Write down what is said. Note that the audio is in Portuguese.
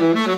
Música